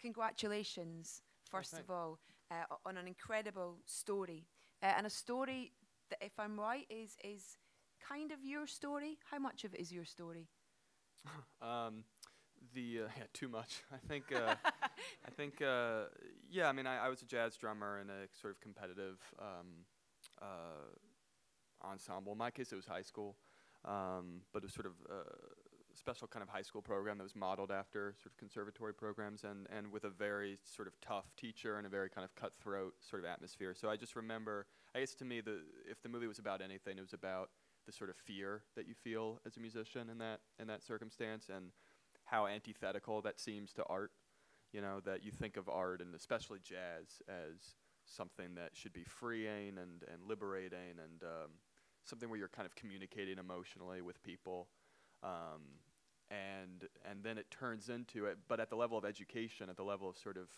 congratulations, first thanks. of all, uh, on an incredible story. Uh, and a story that, if I'm right, is, is kind of your story. How much of it is your story? Um, the uh, yeah, too much. I think. Uh, I think. Uh, yeah. I mean, I, I was a jazz drummer in a sort of competitive um, uh, ensemble. In my case, it was high school, um, but it was sort of a special kind of high school program that was modeled after sort of conservatory programs, and and with a very sort of tough teacher and a very kind of cutthroat sort of atmosphere. So I just remember. I guess to me, the if the movie was about anything, it was about the sort of fear that you feel as a musician in that in that circumstance and how antithetical that seems to art you know that you think of art and especially jazz as something that should be freeing and, and liberating and um, something where you're kind of communicating emotionally with people um, and and then it turns into it but at the level of education at the level of sort of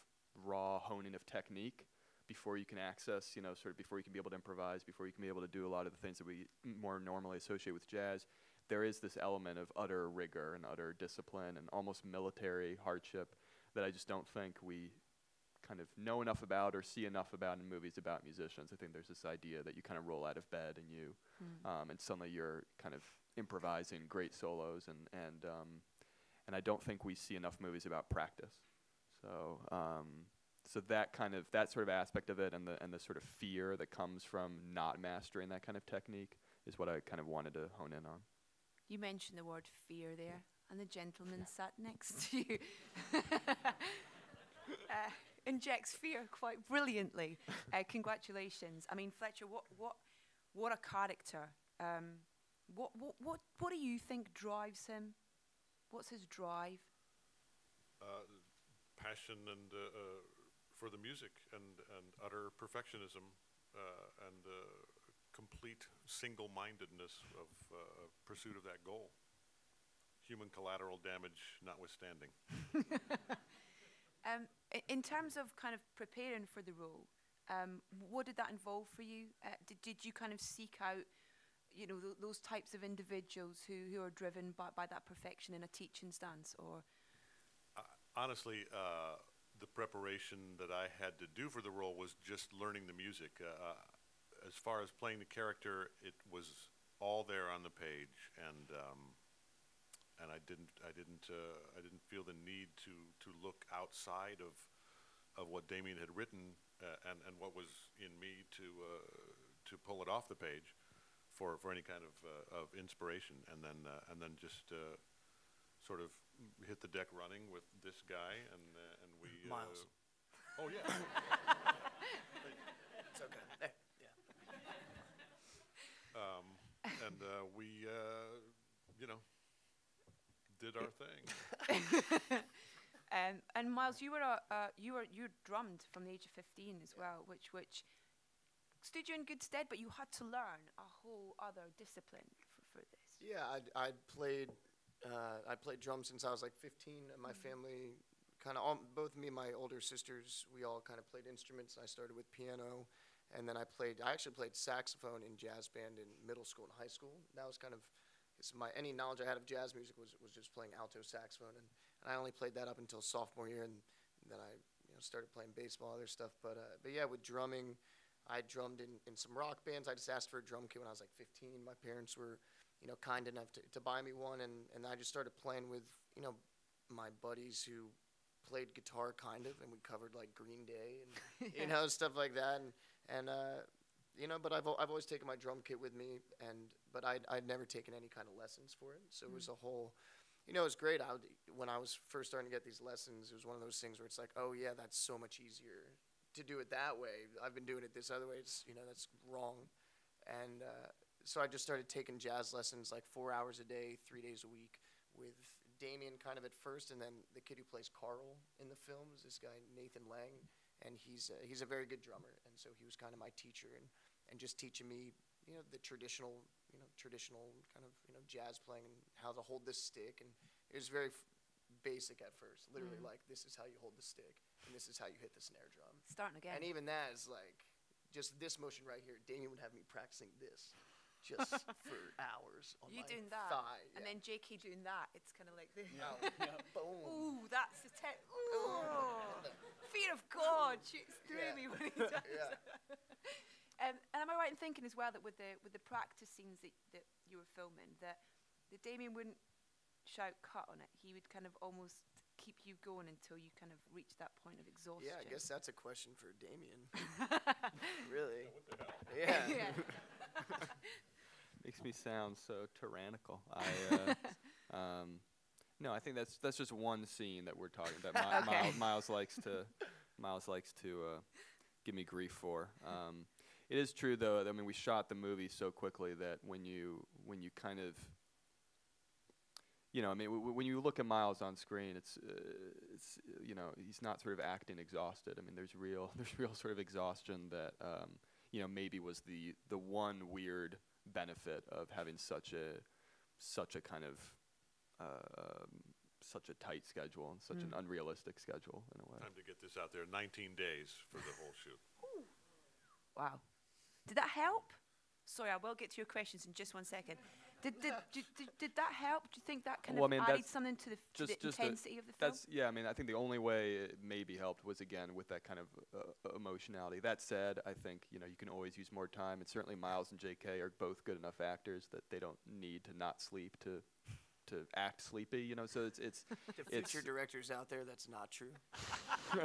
raw honing of technique before you can access, you know, sort of before you can be able to improvise, before you can be able to do a lot of the things that we more normally associate with jazz, there is this element of utter rigor and utter discipline and almost military hardship that I just don't think we kind of know enough about or see enough about in movies about musicians. I think there's this idea that you kind of roll out of bed and you, um, and suddenly you're kind of improvising great solos and and um, and I don't think we see enough movies about practice. So um, so that kind of that sort of aspect of it and the and the sort of fear that comes from not mastering that kind of technique is what I kind of wanted to hone in on. You mentioned the word fear there, and the gentleman sat next to you uh, injects fear quite brilliantly. Uh, congratulations. I mean, Fletcher, what, what, what a character. Um, what, what, what, what do you think drives him? What's his drive? uh, passion and uh, uh, for the music and, and utter perfectionism uh, and uh, complete single-mindedness of uh, pursuit of that goal. Human collateral damage notwithstanding. Um, in terms of kind of preparing for the role, um, what did that involve for you? Uh, did, did you kind of seek out, you know, th- those types of individuals who, who are driven by, by that perfection in a teaching stance, or honestly, uh, the preparation that I had to do for the role was just learning the music. Uh, as far as playing the character, it was all there on the page, and um, and I didn't, I didn't, uh, I didn't feel the need to to look outside of of what Damien had written uh, and and what was in me to uh, to pull it off the page for for any kind of uh, of inspiration, and then uh, and then just. Uh, sort of hit the deck running with this guy, and uh, and we. Miles. Uh, oh yeah. It's okay. Hey, yeah. um, and uh, we, uh, you know, did our thing. Um, and Miles, you were a, uh, you were you drummed from the age of fifteen as well, which which stood you in good stead. But you had to learn a whole other discipline for, for this. Yeah, I'd, I'd played uh, I played drums since I was like 15. And my family, kind of, both me and my older sisters, we all kind of played instruments. I started with piano, and then I played. I actually played saxophone in jazz band in middle school and high school. That was kind of it's my any knowledge I had of jazz music was was just playing alto saxophone, and, and I only played that up until sophomore year, and then I you know started playing baseball, other stuff. But uh, but yeah, with drumming. I drummed in, in some rock bands. I just asked for a drum kit when I was like 15. My parents were, you know, kind enough to, to buy me one, and, and I just started playing with, you know, my buddies who played guitar kind of, and we covered like Green Day and you know stuff like that, and and uh, you know, but I've I've always taken my drum kit with me, and but I'd I'd never taken any kind of lessons for it, so it was a whole. You know, it was great. I would, when I was first starting to get these lessons, it was one of those things where it's like, oh yeah, that's so much easier to do it that way. I've been doing it this other way. It's you know that's wrong, and uh, so I just started taking jazz lessons like four hours a day, three days a week, with Damien kind of at first, and then the kid who plays Carl in the film is this guy Nathan Lang, and he's uh, he's a very good drummer, and so he was kind of my teacher and and just teaching me you know the traditional you know traditional kind of you know jazz playing and how to hold this stick, and it was very. F- basic at first literally Mm. like this is how you hold the stick and this is how you hit the snare drum Starting again. and even that is like just this motion right here. Damien would have me practicing this just for hours. On you my doing that, thigh. and yeah. then JK doing that. It's kind of like this. boom. Ooh, that's the tech. Ooh. fear of God shoots through Yeah. me when he does. Yeah. Um, and am I right in thinking as well that with the with the practice scenes that, that you were filming, that that Damien wouldn't shout cut on it. He would kind of almost keep you going until you kind of reach that point of exhaustion. Yeah, I guess that's a question for Damien. really? Yeah. yeah. Makes me sound so tyrannical. I, uh, um, no, I think that's that's just one scene that we're talking that Mi- Okay. Miles, Miles likes to Miles likes to uh, give me grief for. Um, it is true though. I mean, we shot the movie so quickly that when you when you kind of you know, I mean, w- w- when you look at Miles on screen, it's, uh, it's, uh, you know, he's not sort of acting exhausted. I mean, there's real, there's real sort of exhaustion that, um, you know, maybe was the the one weird benefit of having such a, such a kind of, uh, um, such a tight schedule and such an unrealistic schedule in a way. Time to get this out there. 19 days for the whole shoot. Wow. Did that help? Sorry, I will get to your questions in just one second. Did, did, did, did, did that help? Do you think that kind Well, I of mean, added something to the, to just- the just a- intensity of the film? That's yeah. I mean, I think the only way it maybe helped was again with that kind of uh, emotionality. That said, I think you know you can always use more time, and certainly Miles and J.K. are both good enough actors that they don't need to not sleep to to act sleepy. You know, so it's it's To future directors out there, that's not true.